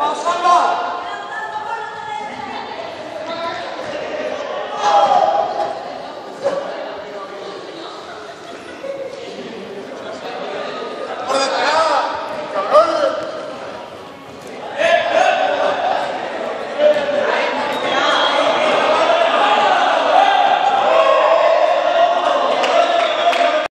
Vamos embora!